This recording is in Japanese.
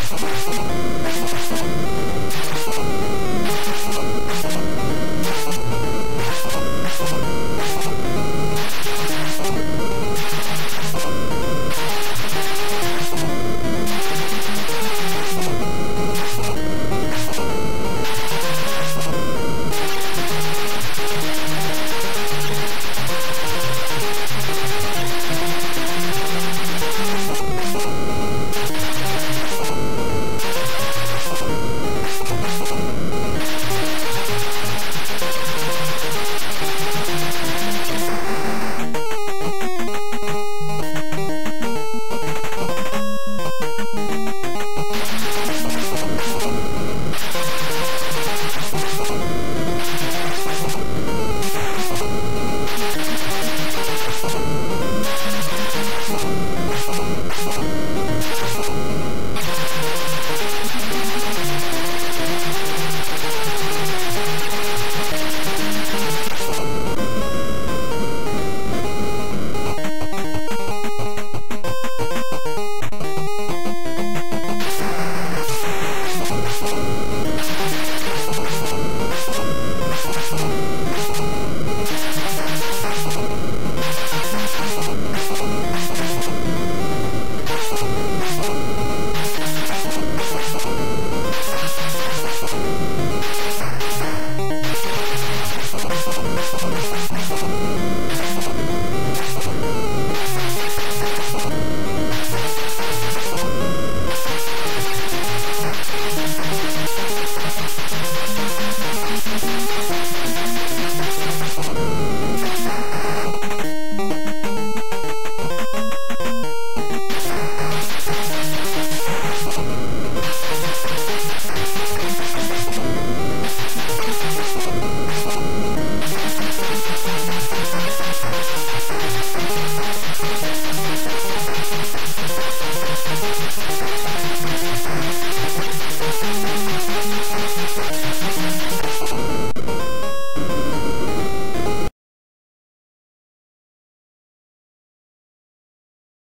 フフフフ。